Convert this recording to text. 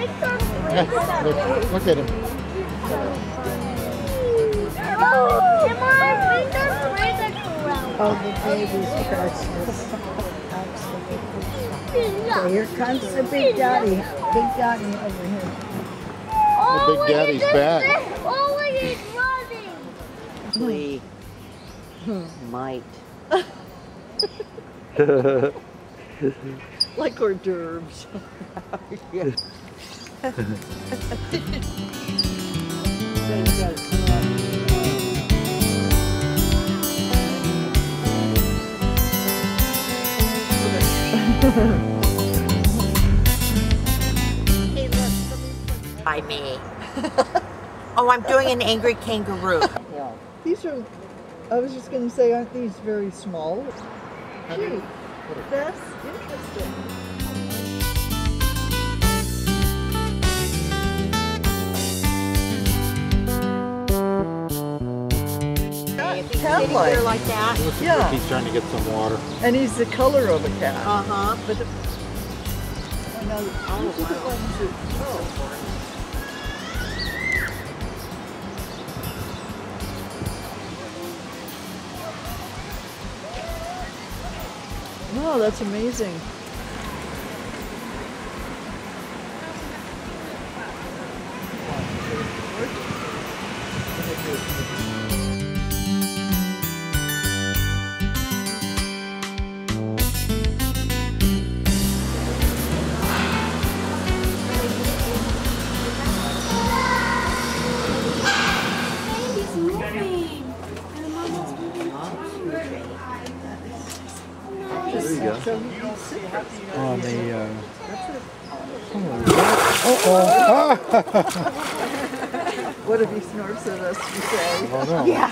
Yeah, look, look at him. Oh, the baby's precious. Okay, here comes the big daddy. Big daddy over here. Oh, The big daddy's back. Oh, he's running. We might. Like hors d'oeuvres. yeah. Hey, look, somebody's By me. oh, I'm doing an angry kangaroo. Yeah. These are, I was just going to say, aren't these very small? Gee, that's interesting. Cat like. like that. Looks Yeah. like he's trying to get some water. And he's the color of a cat. Uh huh. But the, oh, no, these are the ones that- Wow, that's amazing. There you go. So he can sit On the. Uh... Oh, oh. What if he snorts at us, you say? I don't. Yeah.